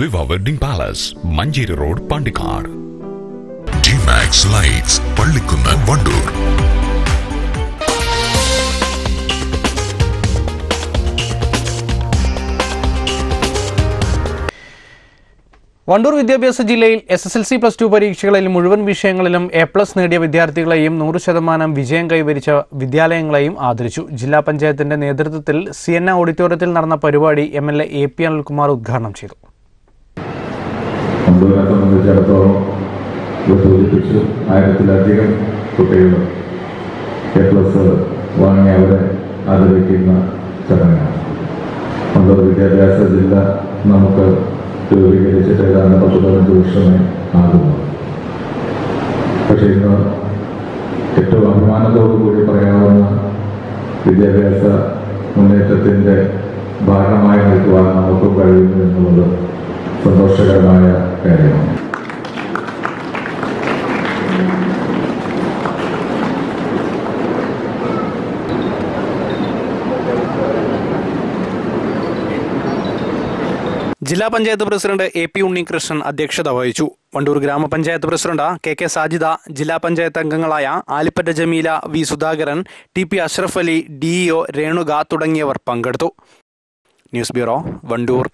Viva Wedding Palace Manjeri road Pandikkad. Dimax Lights Pallikkunnu Wandoor. Wandoor വിദ്യാഭ്യാസ ജില്ലയിൽ S S L C plus two പരീക്ഷകളിൽ മുഴുവൻ വിഷയങ്ങളിലും A plus നേടിയ വിദ്യാർത്ഥികളെയും നൂറ് ശതമാനം വിജയം കൈവരിച്ച വിദ്യാലയങ്ങളെയും ആദരിച്ചു. ജില്ലാ പഞ്ചായത്തിന്റെ നേതൃത്വത്തിൽ സി എൻ ഓഡിറ്റോറിയത്തിൽ നടന്ന പരിപാടി M L A P Anilkumar ഉദ്ഘാടനം ചെയ്തു. സംബന്ധിച്ചിടത്തോളം ഇത് സൂചിപ്പിച്ചു ആയിരത്തിലധികം കുട്ടികൾ എ പ്ലസ് വാങ്ങി അവരെ ആദരിക്കുന്ന ചടങ്ങാണ്. നമ്മുടെ വിദ്യാഭ്യാസ ജില്ല നമുക്ക് രൂപീകരിച്ചിട്ട് ഏതാണ്ട് പത്ത് പതിനഞ്ച് വർഷമേ ആകുന്നു. പക്ഷേ ഇന്ന് ഏറ്റവും അഭിമാനത്തോടു കൂടി പറയാവുന്ന വിദ്യാഭ്യാസ മുന്നേറ്റത്തിന്റെ ഭാഗമായി നിൽക്കുവാൻ നമുക്കും കഴിയുന്നു എന്നുള്ളത് സന്തോഷകരമായ കാര്യമാണ്. ജില്ലാ panchayat president A P Unnikrishnan അധ്യക്ഷത വഹിച്ചു. വണ്ടൂർ ഗ്രാമപഞ്ചായത്ത് പ്രസിഡന്റ് കെ കെ സാജിദ ജില്ലാ പഞ്ചായത്ത് അംഗങ്ങളായ Alipatta Jameela V Sudhakaran T P Ashraf Ali DEO Renuka തുടങ്ങിയവർ പങ്കെടുത്തു. News bureau Wandoor.